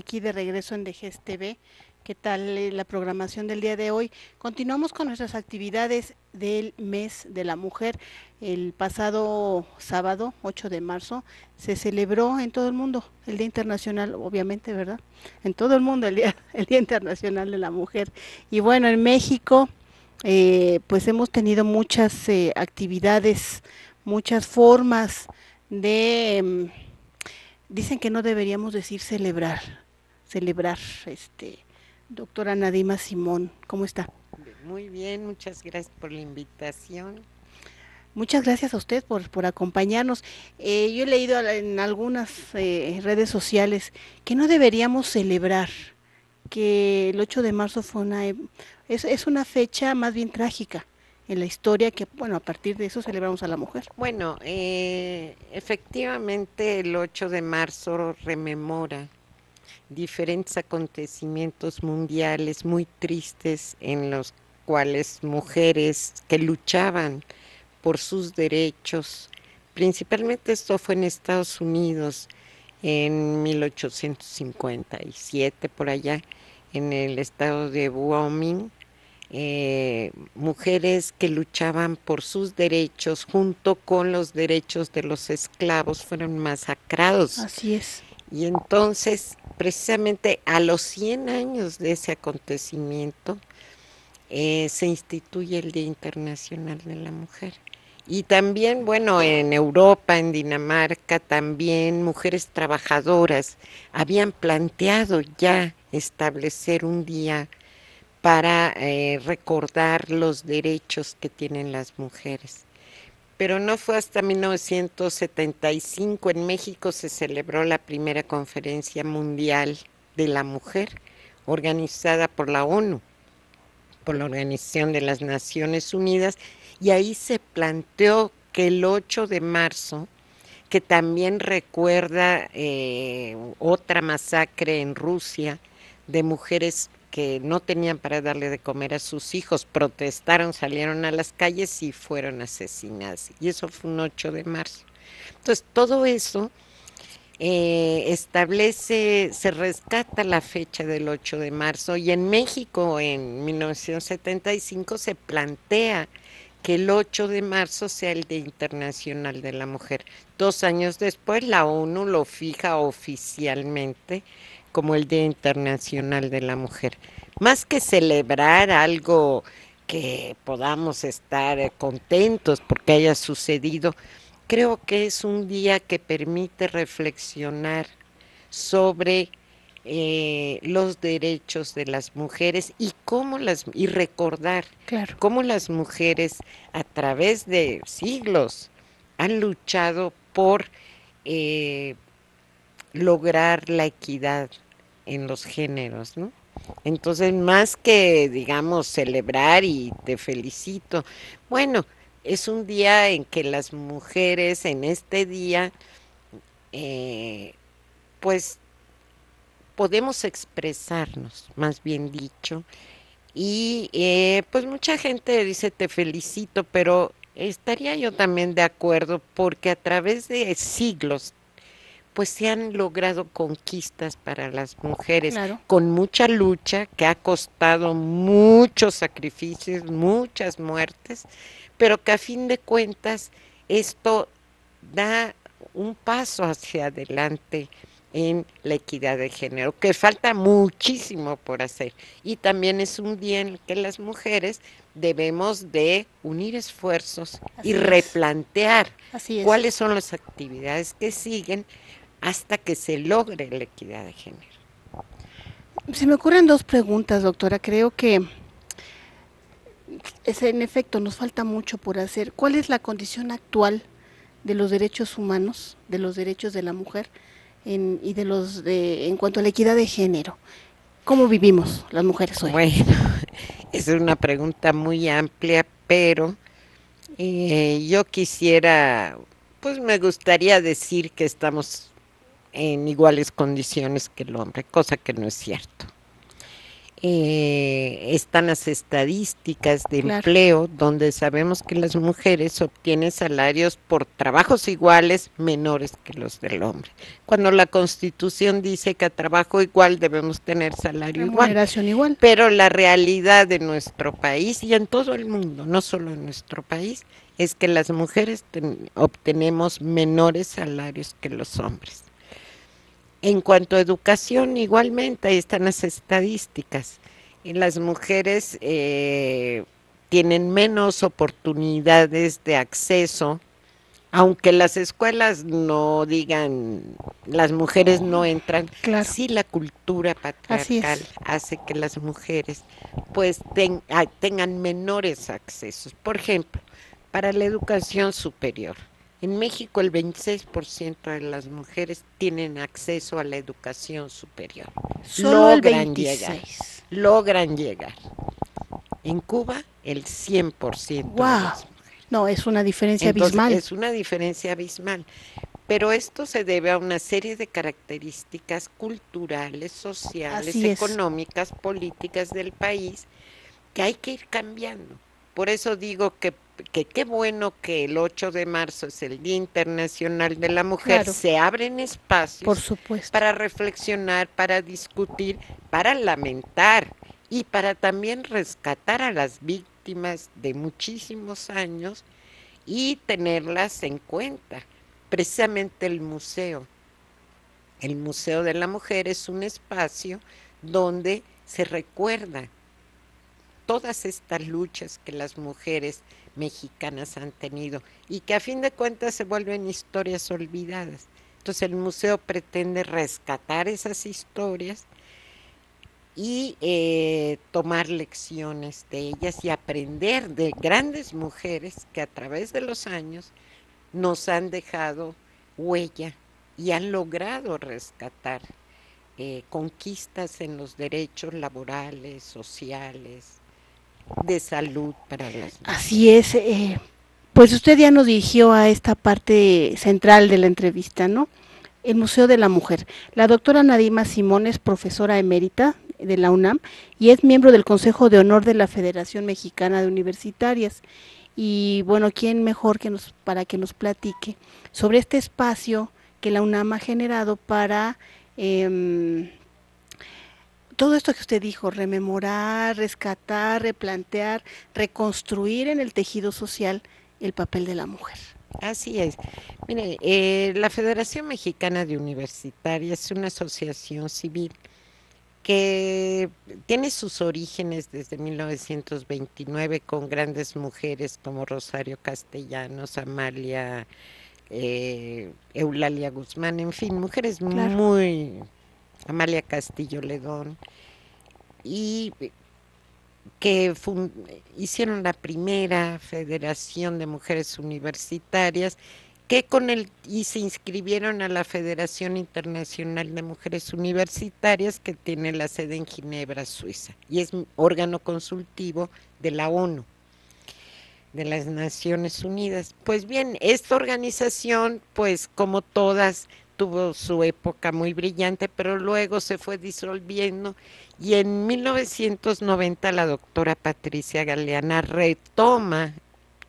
aquí de regreso en DGS TV. ¿Qué tal eh, la programación del día de hoy? Continuamos con nuestras actividades del mes de la mujer. El pasado sábado, 8 de marzo, se celebró en todo el mundo el Día Internacional, obviamente, ¿verdad? En todo el mundo el Día, el día Internacional de la Mujer. Y bueno, en México, eh, pues hemos tenido muchas eh, actividades, muchas formas de... Mm, dicen que no deberíamos decir celebrar, celebrar, este Doctora Nadima Simón, ¿cómo está? Muy bien, muchas gracias por la invitación. Muchas gracias a usted por, por acompañarnos. Eh, yo he leído en algunas eh, redes sociales que no deberíamos celebrar, que el 8 de marzo fue una, es, es una fecha más bien trágica en la historia que, bueno, a partir de eso celebramos a la mujer. Bueno, eh, efectivamente el 8 de marzo rememora diferentes acontecimientos mundiales muy tristes en los cuales mujeres que luchaban por sus derechos, principalmente esto fue en Estados Unidos en 1857 por allá, en el estado de Wyoming, eh, mujeres que luchaban por sus derechos junto con los derechos de los esclavos fueron masacrados. Así es. Y entonces, precisamente a los 100 años de ese acontecimiento, eh, se instituye el Día Internacional de la Mujer. Y también, bueno, en Europa, en Dinamarca, también mujeres trabajadoras habían planteado ya establecer un día para eh, recordar los derechos que tienen las mujeres pero no fue hasta 1975 en México se celebró la primera conferencia mundial de la mujer organizada por la ONU, por la Organización de las Naciones Unidas, y ahí se planteó que el 8 de marzo, que también recuerda eh, otra masacre en Rusia de mujeres que no tenían para darle de comer a sus hijos, protestaron, salieron a las calles y fueron asesinadas. Y eso fue un 8 de marzo. Entonces, todo eso eh, establece, se rescata la fecha del 8 de marzo y en México en 1975 se plantea que el 8 de marzo sea el Día Internacional de la Mujer. Dos años después la ONU lo fija oficialmente como el Día Internacional de la Mujer. Más que celebrar algo que podamos estar eh, contentos porque haya sucedido, creo que es un día que permite reflexionar sobre eh, los derechos de las mujeres y cómo las y recordar cómo las mujeres a través de siglos han luchado por eh, lograr la equidad en los géneros, ¿no? Entonces, más que, digamos, celebrar y te felicito, bueno, es un día en que las mujeres en este día, eh, pues, podemos expresarnos, más bien dicho, y eh, pues mucha gente dice te felicito, pero estaría yo también de acuerdo porque a través de siglos pues se han logrado conquistas para las mujeres con mucha lucha que ha costado muchos sacrificios, muchas muertes, pero que a fin de cuentas esto da un paso hacia adelante en la equidad de género, que falta muchísimo por hacer. Y también es un día en el que las mujeres debemos de unir esfuerzos y replantear cuáles son las actividades que siguen hasta que se logre la equidad de género. Se me ocurren dos preguntas, doctora. Creo que es, en efecto nos falta mucho por hacer. ¿Cuál es la condición actual de los derechos humanos, de los derechos de la mujer en, y de los de, en cuanto a la equidad de género? ¿Cómo vivimos las mujeres hoy? Bueno, es una pregunta muy amplia, pero eh, yo quisiera, pues me gustaría decir que estamos en iguales condiciones que el hombre, cosa que no es cierto. eh, están las estadísticas de empleo, donde sabemos que las mujeres obtienen salarios por trabajos iguales menores que los del hombre. Cuando la Constitución dice que a trabajo igual debemos tener salario igual. igual. Pero la realidad de nuestro país y en todo el mundo, no solo en nuestro país, es que las mujeres obtenemos menores salarios que los hombres. En cuanto a educación, igualmente, ahí están las estadísticas. Y las mujeres eh, tienen menos oportunidades de acceso, aunque las escuelas no digan, las mujeres no entran, claro. sí la cultura patriarcal hace que las mujeres pues ah, tengan menores accesos. Por ejemplo, para la educación superior en México el 26% de las mujeres tienen acceso a la educación superior. Solo logran llegar. Logran llegar. En Cuba el 100% wow. de las mujeres. No, es una diferencia abismal. Es una diferencia abismal. Pero esto se debe a una serie de características culturales, sociales, económicas, políticas del país que hay que ir cambiando. Por eso digo que que qué bueno que el 8 de marzo es el Día Internacional de la Mujer, se abren espacios Por supuesto. para reflexionar, para discutir, para lamentar y para también rescatar a las víctimas de muchísimos años y tenerlas en cuenta. Precisamente el museo. El Museo de la Mujer es un espacio donde se recuerda todas estas luchas que las mujeres mexicanas han tenido y que a fin de cuentas se vuelven historias olvidadas. Entonces el museo pretende rescatar esas historias y eh, tomar lecciones de ellas y aprender de grandes mujeres que a través de los años nos han dejado huella y han logrado rescatar eh, conquistas en los derechos laborales, sociales, de salud para las Así es. Eh, pues usted ya nos dirigió a esta parte central de la entrevista, ¿no? El Museo de la Mujer. La doctora Nadima Simón es profesora emérita de la UNAM y es miembro del Consejo de Honor de la Federación Mexicana de Universitarias. Y bueno, ¿quién mejor que nos, para que nos platique sobre este espacio que la UNAM ha generado para eh, todo esto que usted dijo, rememorar, rescatar, replantear, reconstruir en el tejido social el papel de la mujer. Así es. Mire, eh, la Federación Mexicana de Universitarias es una asociación civil que tiene sus orígenes desde 1929 con grandes mujeres como Rosario Castellanos, Amalia, eh, Eulalia Guzmán, en fin, mujeres muy Amalia Castillo Ledón, y que hicieron la primera Federación de Mujeres Universitarias, que con el y se inscribieron a la Federación Internacional de Mujeres Universitarias, que tiene la sede en Ginebra, Suiza, y es órgano consultivo de la ONU de las Naciones Unidas. Pues bien, esta organización, pues como todas, tuvo su época muy brillante, pero luego se fue disolviendo y en 1990 la doctora Patricia Galeana retoma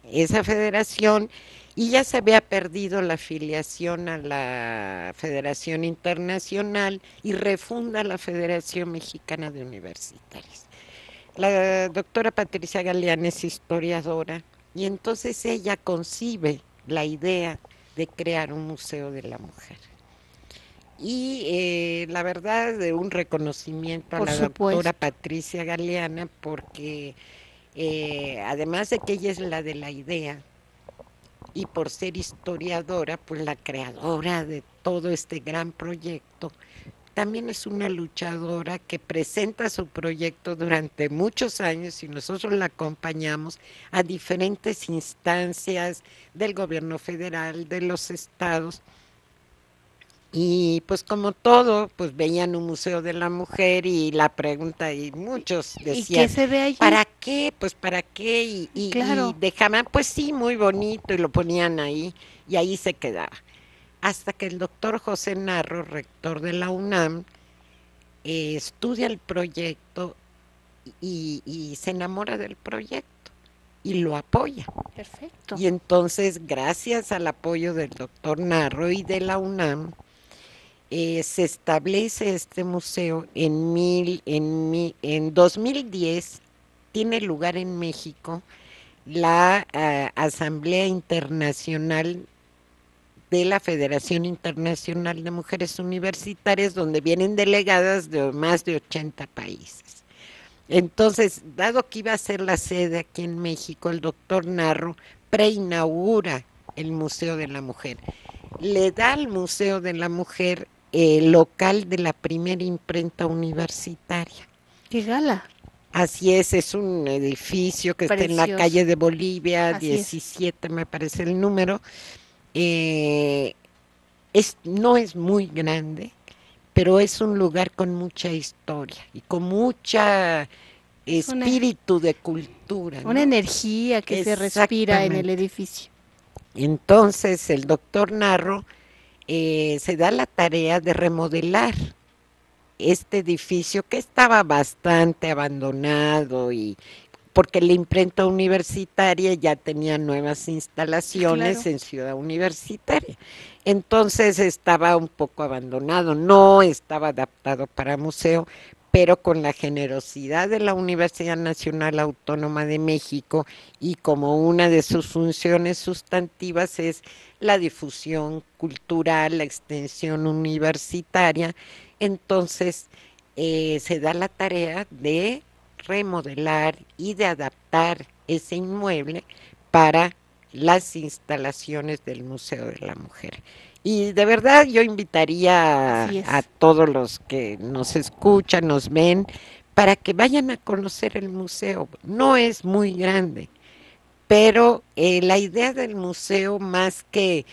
esa federación y ya se había perdido la afiliación a la Federación Internacional y refunda la Federación Mexicana de Universitarios. La doctora Patricia Galeana es historiadora y entonces ella concibe la idea de crear un museo de la mujer y eh, la verdad de un reconocimiento a la doctora Patricia Galeana porque eh, además de que ella es la de la idea y por ser historiadora, pues la creadora de todo este gran proyecto, también es una luchadora que presenta su proyecto durante muchos años y nosotros la acompañamos a diferentes instancias del gobierno federal, de los estados, y pues como todo, pues veían un museo de la mujer y la pregunta y muchos decían, se ve ¿para qué? Pues para qué y, y, dejaban, pues sí, muy bonito y lo ponían ahí y ahí se quedaba. Hasta que el doctor José Narro, rector de la UNAM, eh, estudia el proyecto y, y se enamora del proyecto y lo apoya. Perfecto. Y entonces, gracias al apoyo del doctor Narro y de la UNAM, eh, se establece este museo en, mil, en, mi, en 2010, tiene lugar en México la uh, Asamblea Internacional de la Federación Internacional de Mujeres Universitarias, donde vienen delegadas de más de 80 países. Entonces, dado que iba a ser la sede aquí en México, el doctor Narro preinaugura el Museo de la Mujer. Le da al Museo de la Mujer el local de la primera imprenta universitaria. ¡Qué gala! Así es, es un edificio que Precioso. está en la calle de Bolivia, Así 17 me parece el número. Eh, es, no es muy grande, pero es un lugar con mucha historia y con mucha una- espíritu de cultura. Una ¿no? energía que se respira en el edificio. Entonces el doctor Narro eh, se da la tarea de remodelar este edificio que estaba bastante abandonado y porque la imprenta universitaria ya tenía nuevas instalaciones Claro. en Ciudad Universitaria. Entonces estaba un poco abandonado, no estaba adaptado para museo, pero con la generosidad de la Universidad Nacional Autónoma de México y como una de sus funciones sustantivas es la difusión cultural, la extensión universitaria, entonces eh, se da la tarea de remodelar y de adaptar ese inmueble para las instalaciones del Museo de la Mujer. Y de verdad yo invitaría a, a todos los que nos escuchan, nos ven, para que vayan a conocer el museo. No es muy grande, pero eh, la idea del museo, más que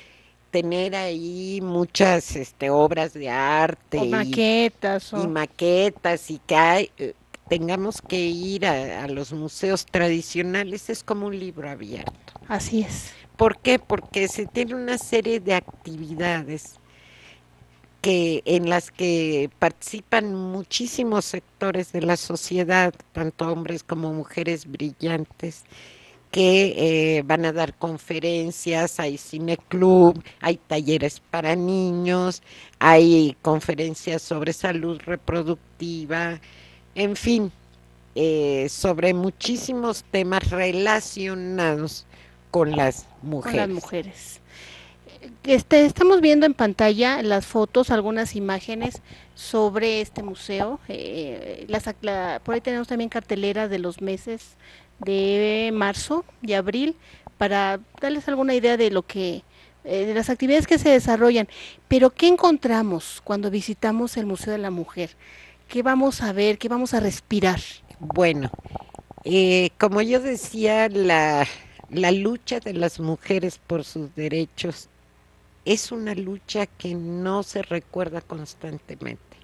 tener ahí muchas este, obras de arte O y- maquetas. O... y maquetas y que hay, eh, tengamos que ir a, a los museos tradicionales, es como un libro abierto. Así es. ¿Por qué? Porque se tiene una serie de actividades que en las que participan muchísimos sectores de la sociedad, tanto hombres como mujeres brillantes, que eh, van a dar conferencias, hay cineclub, hay talleres para niños, hay conferencias sobre salud reproductiva, en fin, eh, sobre muchísimos temas relacionados con las Con mujeres. las mujeres. Este, estamos viendo en pantalla las fotos, algunas imágenes sobre este museo. Eh, las la- por ahí tenemos también carteleras de los meses de marzo y abril para darles alguna idea de lo que eh, de las actividades que se desarrollan. Pero ¿qué encontramos cuando visitamos el Museo de la Mujer? ¿Qué vamos a ver? ¿Qué vamos a respirar? Bueno, eh, como yo decía, la, la lucha de las mujeres por sus derechos es una lucha que no se recuerda constantemente,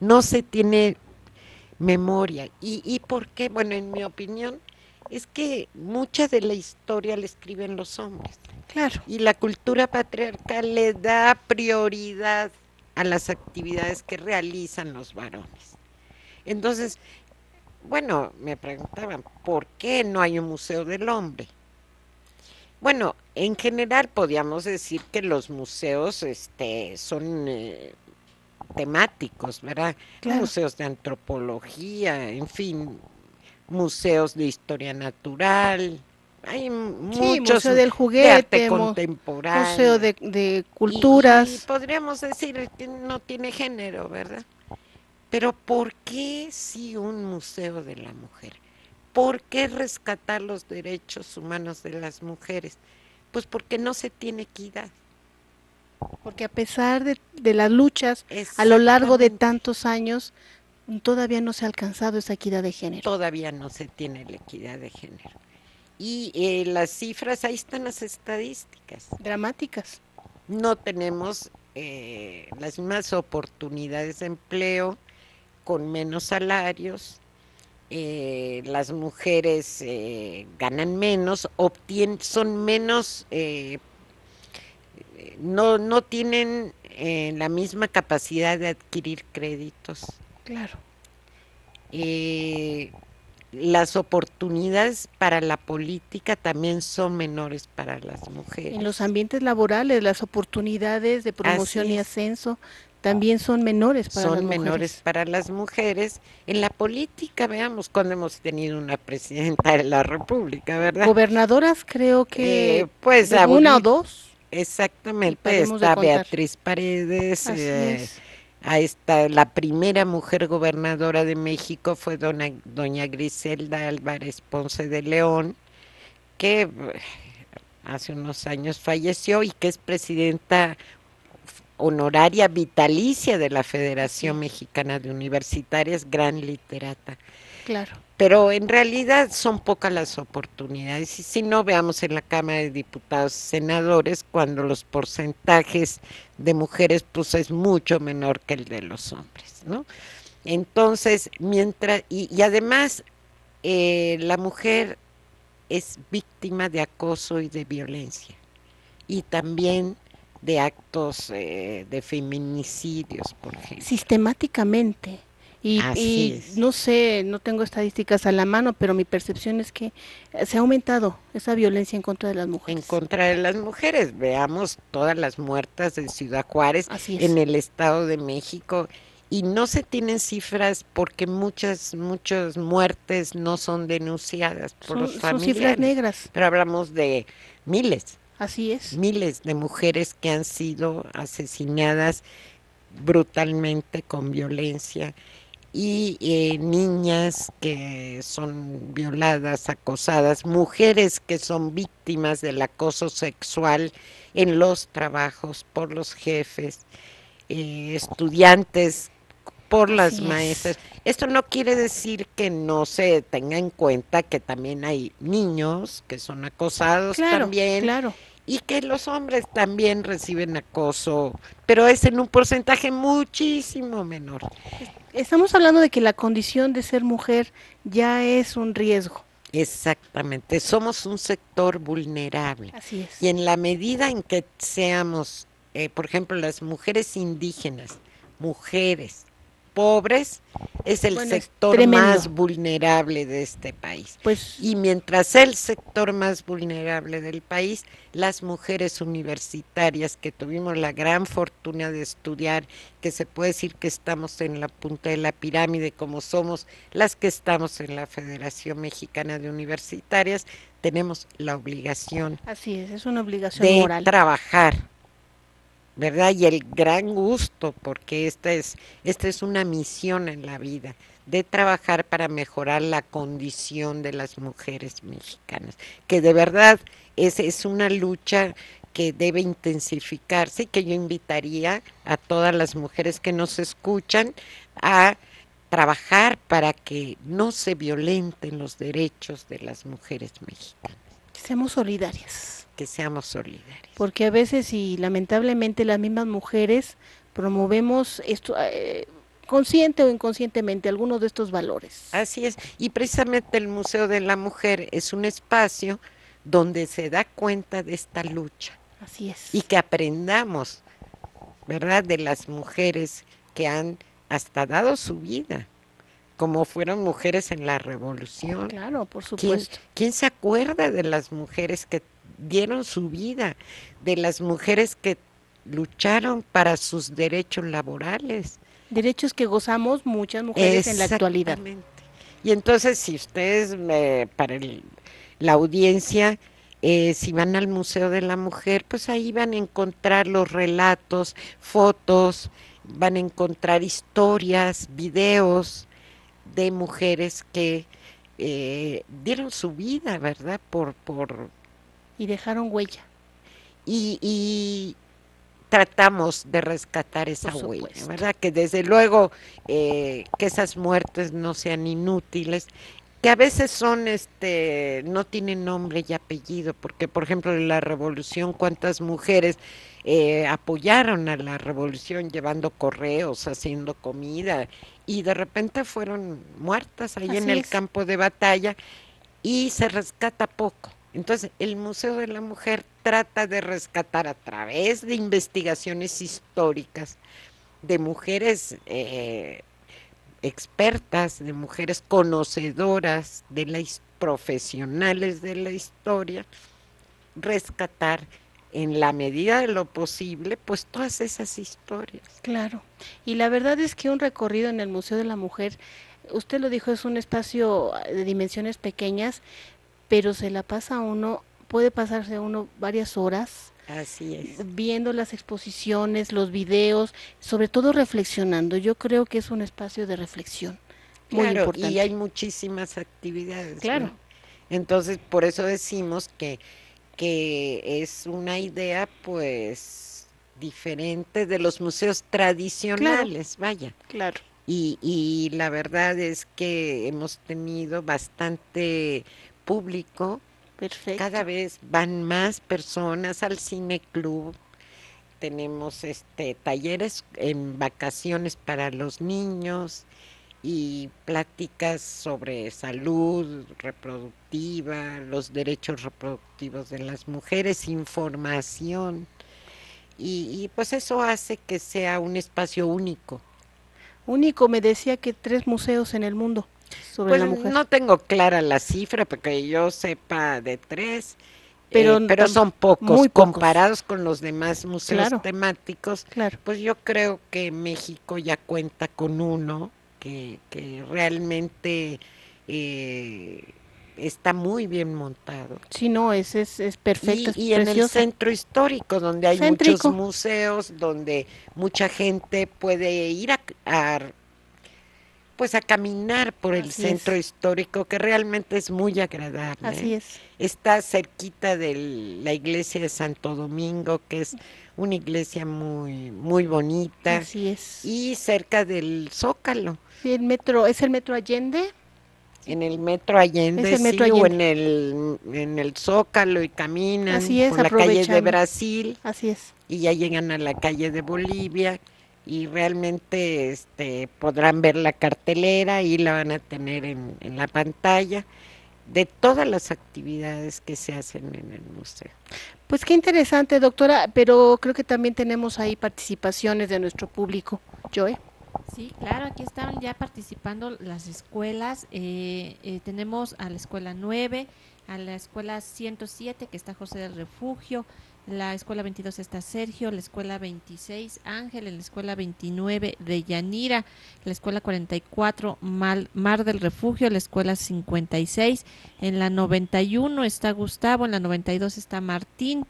no se tiene memoria. ¿Y, y por qué? Bueno, en mi opinión, es que mucha de la historia la escriben los hombres Claro. y la cultura patriarcal le da prioridad a las actividades que realizan los varones. Entonces, bueno, me preguntaban, ¿por qué no hay un museo del hombre? Bueno, en general podríamos decir que los museos este, son eh, temáticos, ¿verdad? Claro. Museos de antropología, en fin, museos de historia natural, hay Sí, muchos Museo del de Juguete, mu- contemporáneo. Museo de, de Y- Culturas. y podríamos decir que no tiene género, ¿verdad? Pero ¿por qué sí un museo de la mujer? ¿Por qué rescatar los derechos humanos de las mujeres? Pues porque no se tiene equidad. Porque a pesar de, de las luchas a lo largo de tantos años, todavía no se ha alcanzado esa equidad de género. Todavía no se tiene la equidad de género. Y eh, las cifras, ahí están las estadísticas. Dramáticas. no tenemos eh, las mismas oportunidades de empleo, con menos salarios, eh, las mujeres eh, ganan menos, obtienen, son menos, eh, eh, no, no tienen la misma capacidad de adquirir créditos. Claro. Las oportunidades para la política también son menores para las mujeres. En los ambientes laborales, las oportunidades de promoción y ascenso también son menores para son las mujeres. menores para las mujeres. En la política, veamos cuando hemos tenido una presidenta de la República, ¿verdad? Gobernadoras creo que Eh, pues de una o dos. Exactamente, está. Beatriz Paredes, eh, es. ahí está la primera mujer gobernadora de México fue dona- doña Griselda Álvarez Ponce de León, que eh, hace unos años falleció y que es presidenta honoraria vitalicia de la Federación Mexicana de Universitarias, gran literata. Claro. Pero en realidad son pocas las oportunidades. Y si no, veamos en la Cámara de Diputados y Senadores, cuando los porcentajes de mujeres pues es mucho menor que el de los hombres, ¿no? Entonces, mientras, y, y además eh, la mujer es víctima de acoso y de violencia, y también de actos eh, de feminicidios, por ejemplo. Sistemáticamente. Y, no sé, no tengo estadísticas a la mano, pero mi percepción es que eh, se ha aumentado esa violencia en contra de las en mujeres. contra de las mujeres. Veamos todas las muertas en Ciudad Juárez, en el Estado de México. Y no se tienen cifras porque muchas, muchas muertes no son denunciadas por son, los son familiares. cifras negras. Pero hablamos de miles, Así es. miles de mujeres que han sido asesinadas brutalmente con violencia y eh, niñas que son violadas, acosadas, mujeres que son víctimas del acoso sexual en los trabajos por los jefes, eh, estudiantes por las maestras. Esto no quiere decir que no se tenga en cuenta que también hay niños que son acosados Claro, también claro. Y que los hombres también reciben acoso, pero es en un porcentaje muchísimo menor. Estamos hablando de que la condición de ser mujer ya es un riesgo. Exactamente, somos un sector vulnerable. Así es. Y en la medida en que seamos, eh, por ejemplo, las mujeres indígenas, mujeres pobres, es el Bueno, sector más vulnerable de este país. Pues Y mientras el sector más vulnerable del país, las mujeres universitarias que tuvimos la gran fortuna de estudiar, que se puede decir que estamos en la punta de la pirámide como somos las que estamos en la Federación Mexicana de Universitarias, tenemos la obligación así es, es una obligación de moral. trabajar, ¿verdad? Y el gran gusto, porque esta es, esta es una misión en la vida, de trabajar para mejorar la condición de las mujeres mexicanas, que de verdad es, es una lucha que debe intensificarse y que yo invitaría a todas las mujeres que nos escuchan a trabajar para que no se violenten los derechos de las mujeres mexicanas, Seamos solidarias. Que seamos solidarios. Porque a veces y lamentablemente las mismas mujeres promovemos esto eh, consciente o inconscientemente algunos de estos valores. Así es, y precisamente el Museo de la Mujer es un espacio donde se da cuenta de esta lucha Así es. y que aprendamos, ¿verdad?, de las mujeres que han hasta dado su vida, como fueron mujeres en la revolución. Claro, por ¿Quién, supuesto. quién se acuerda de las mujeres que dieron su vida, de las mujeres que lucharon para sus derechos laborales? Derechos que gozamos muchas mujeres en la actualidad. Y entonces, si ustedes, eh, para el- la audiencia, eh, si van al Museo de la Mujer, pues ahí van a encontrar los relatos, fotos, van a encontrar historias, videos de mujeres que eh, dieron su vida, ¿verdad? Por, por, Y dejaron huella. y, y tratamos de rescatar esa huella. ¿verdad? Que desde luego eh, que esas muertes no sean inútiles, que a veces son, este, no tienen nombre y apellido, porque por ejemplo en la revolución, cuántas mujeres eh, apoyaron a la revolución llevando correos, haciendo comida, y de repente fueron muertas ahí en el es. campo de batalla y se rescata poco. Entonces, el Museo de la Mujer trata de rescatar a través de investigaciones históricas de mujeres eh, expertas, de mujeres conocedoras, de las profesionales de la historia, rescatar en la medida de lo posible, pues todas esas historias. Claro. Y la verdad es que un recorrido en el Museo de la Mujer, usted lo dijo, es un espacio de dimensiones pequeñas, pero se la pasa uno, puede pasarse uno varias horas. Así es. Viendo las exposiciones, los videos, sobre todo reflexionando. Yo creo que es un espacio de reflexión. Muy claro, importante. y hay muchísimas actividades. Claro. ¿no? Entonces, por eso decimos que que es una idea pues diferente de los museos tradicionales, vaya. Claro. Y, y la verdad es que hemos tenido bastante público. Perfecto. Cada vez van más personas al cine club. Tenemos este talleres en vacaciones para los niños y pláticas sobre salud reproductiva, los derechos reproductivos de las mujeres, información. Y, y, pues eso hace que sea un espacio único. Único, me decía que tres museos en el mundo sobre pues la mujer. No tengo clara la cifra, porque yo sepa de tres, pero, eh, pero son pocos, muy pocos, comparados con los demás museos claro, temáticos. Claro. Pues yo creo que México ya cuenta con uno que, que realmente eh, está muy bien montado. Sí, no, es, es, es perfecto. Y, y es en el centro histórico, donde hay Céntrico. muchos museos, donde mucha gente puede ir a, a pues a caminar por el Así centro es. histórico, que realmente es muy agradable. Así es. Está cerquita de la iglesia de Santo Domingo, que es una iglesia muy, muy bonita. Así es. Y cerca del Zócalo. Sí, el metro, ¿es el metro Allende? En el metro Allende, el metro sí, o en el, en el Zócalo y caminan Así es, por la calle de. Brasil Así es. y ya llegan a la calle de Bolivia y realmente este, podrán ver la cartelera y la van a tener en, en la pantalla de todas las actividades que se hacen en el museo. Pues qué interesante, doctora, pero creo que también tenemos ahí participaciones de nuestro público. Joe. Sí, claro, aquí están ya participando las escuelas. eh, eh, tenemos a la escuela 9, a la escuela 107 que está José del Refugio, la escuela 22 está Sergio, la escuela 26 Ángel, en la escuela 29 de Yanira, la escuela 44 Mal- Mar del Refugio, la escuela 56, en la 91 está Gustavo, en la 92 está Martín,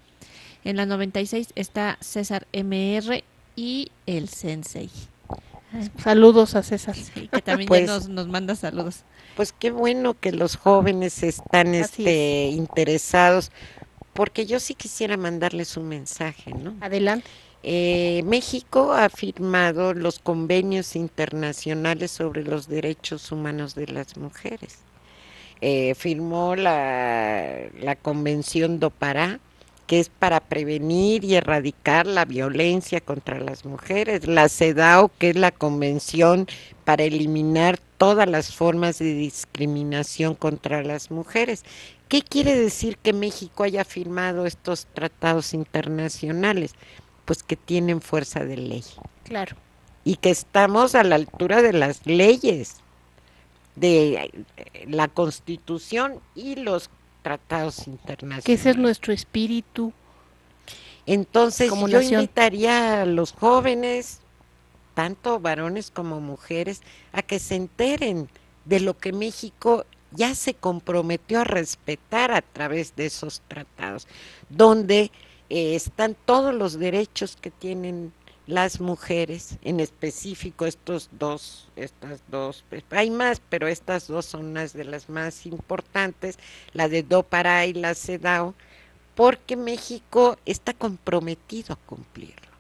en la 96 está César MR y el Sensei. Saludos a César. Sí, que también Pues- nos, nos manda saludos. Pues qué bueno que los jóvenes están Así este, interesados, porque yo sí quisiera mandarles un mensaje, ¿no? Adelante. Eh, México ha firmado los convenios internacionales sobre los derechos humanos de las mujeres. Eh, firmó la, la Convención do Pará, que es para prevenir y erradicar la violencia contra las mujeres. La CEDAW, que es la Convención para eliminar todas las formas de discriminación contra las mujeres. ¿Qué quiere decir que México haya firmado estos tratados internacionales? Pues que tienen fuerza de ley Claro. y que estamos a la altura de las leyes, de la Constitución y los tratados internacionales. Que ese es nuestro espíritu. Entonces como yo nación. invitaría a los jóvenes, tanto varones como mujeres, a que se enteren de lo que México ya se comprometió a respetar a través de esos tratados, donde eh, están todos los derechos que tienen las mujeres, en específico estos dos, estas dos, hay más, pero estas dos son unas de las más importantes, la de Dopará y la CEDAW, porque México está comprometido a cumplirlo.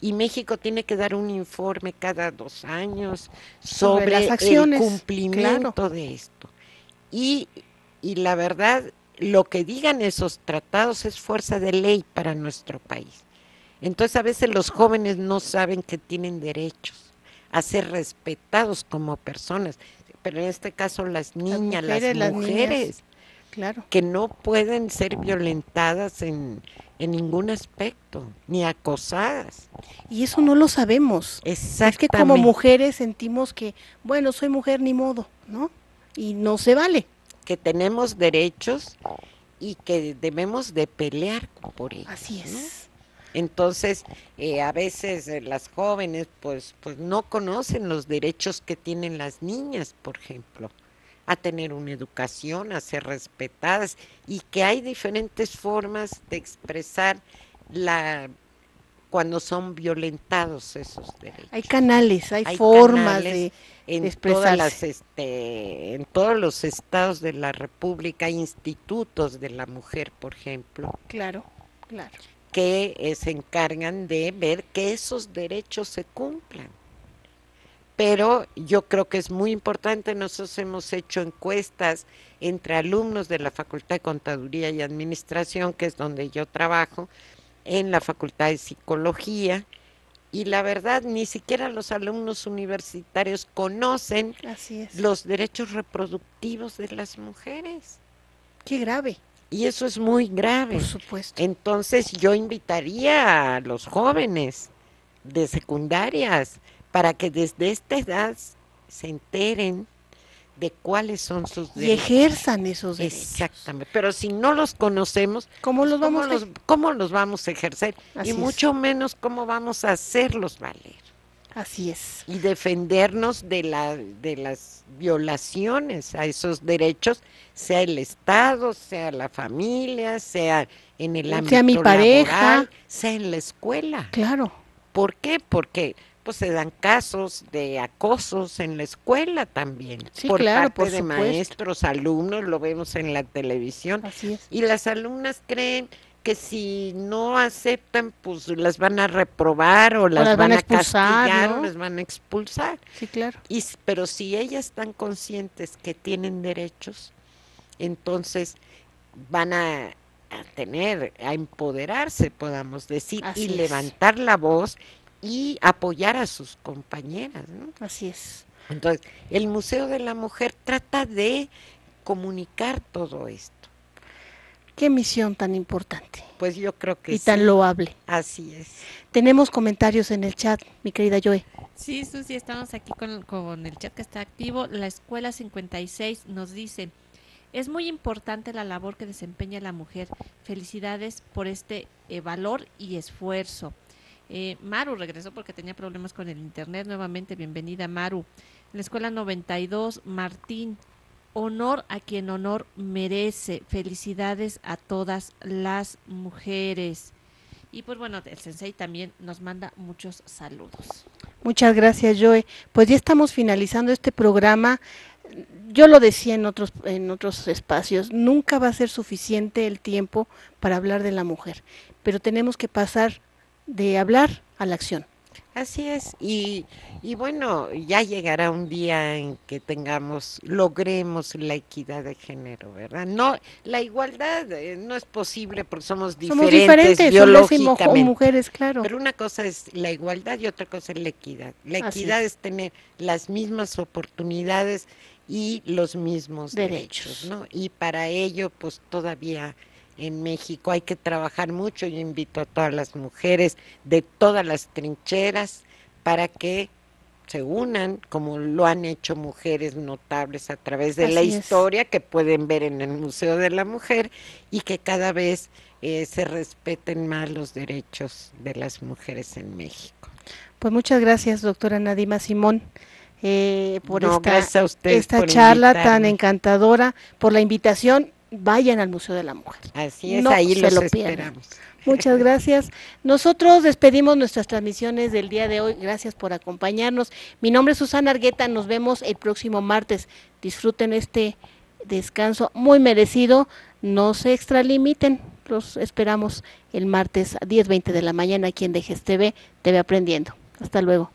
Y México tiene que dar un informe cada dos años Sobre sobre, las acciones, el cumplimiento de esto. Y, y la verdad, lo que digan esos tratados es fuerza de ley para nuestro país. Entonces a veces los jóvenes no saben que tienen derechos a ser respetados como personas, pero en este caso las niñas, mujeres, las mujeres. Claro. que no pueden ser violentadas en, en ningún aspecto, ni acosadas. Y eso no lo sabemos. Exactamente. Es que como mujeres sentimos que, bueno, soy mujer ni modo, ¿no? Y no se vale. que tenemos derechos y que debemos de pelear por ellos. Así ¿no? Es. Entonces, eh, a veces eh, las jóvenes pues, pues no conocen los derechos que tienen las niñas, por ejemplo, a tener una educación, a ser respetadas y que hay diferentes formas de expresar la cuando son violentados esos derechos. Hay canales, hay, Hay formas canales de... en de todas las, este, en todos los estados de la República, institutos de la mujer, por ejemplo, Claro, claro. Que eh, se encargan de ver que esos derechos se cumplan. Pero yo creo que es muy importante, nosotros hemos hecho encuestas entre alumnos de la Facultad de Contaduría y Administración, que es donde yo trabajo, en la Facultad de Psicología, y la verdad ni siquiera los alumnos universitarios conocen Así los derechos reproductivos de las mujeres. Qué grave, Y eso es muy grave. por supuesto. Entonces yo invitaría a los jóvenes de secundarias para que desde esta edad se enteren de cuáles son sus Y derechos. ejerzan esos derechos. Exactamente. Pero si no los conocemos, ¿Cómo los ¿cómo vamos a los, cómo los vamos a ejercer? Así y es. mucho menos cómo vamos a hacerlos valer. Así es. y defendernos de, la, de las violaciones a esos derechos, sea el Estado, sea la familia, sea en el Sea ámbito mi pareja. laboral, sea en la escuela. Claro, ¿Por qué? Porque pues se dan casos de acosos en la escuela también, Sí, por claro, parte por de maestros, alumnos, lo vemos en la televisión, así es. y las alumnas creen que si no aceptan, pues las van a reprobar o las, las van van, a expulsar, castigar ¿no? o las van a expulsar. Sí, claro. Y, pero si ellas están conscientes que tienen derechos, entonces van a, a tener, a empoderarse, podamos decir, Así y es. levantar la voz y apoyar a sus compañeras. ¿no? Así es. Entonces, el Museo de la Mujer trata de comunicar todo esto. Qué misión tan importante Pues yo creo que y sí, tan loable. así es. Tenemos comentarios en el chat, mi querida Joe. Sí, Susi, estamos aquí con, con el chat que está activo. La Escuela 56 nos dice, es muy importante la labor que desempeña la mujer. Felicidades por este eh, valor y esfuerzo. Eh, Maru regresó porque tenía problemas con el internet. Nuevamente, bienvenida Maru. La Escuela 92, Martín. Honor a quien honor merece. Felicidades a todas las mujeres. Y pues bueno, el sensei también nos manda muchos saludos. Muchas gracias, Joe. Pues ya estamos finalizando este programa. Yo lo decía en otros en otros espacios, nunca va a ser suficiente el tiempo para hablar de la mujer, pero tenemos que pasar de hablar a la acción. Así es, y, y bueno, ya llegará un día en que tengamos, logremos la equidad de género, ¿verdad? No, la igualdad eh, no es posible porque somos diferentes, Somos diferentes, biológicamente. mujeres, claro. Pero una cosa es la igualdad y otra cosa es la equidad. La equidad es. es. tener las mismas oportunidades y los mismos Derechos. derechos, ¿no? Y para ello, pues todavía en México hay que trabajar mucho. Yo invito a todas las mujeres de todas las trincheras para que se unan, como lo han hecho mujeres notables a través de la es. historia que pueden ver en el Museo de la Mujer y que cada vez eh, se respeten más los derechos de las mujeres en México. Pues muchas gracias, doctora Nadima Simón, eh, por No, esta, gracias a ustedes esta por charla tan encantadora, por la invitación. Vayan al Museo de la Mujer. Así es, No ahí se los lo esperamos. Muchas gracias. Nosotros despedimos nuestras transmisiones del día de hoy. Gracias por acompañarnos. Mi nombre es Susana Argueta. Nos vemos el próximo martes. Disfruten este descanso muy merecido. No se extralimiten. Los esperamos el martes a 10.20 de la mañana aquí en Dejes TV, TV Aprendiendo. Hasta luego.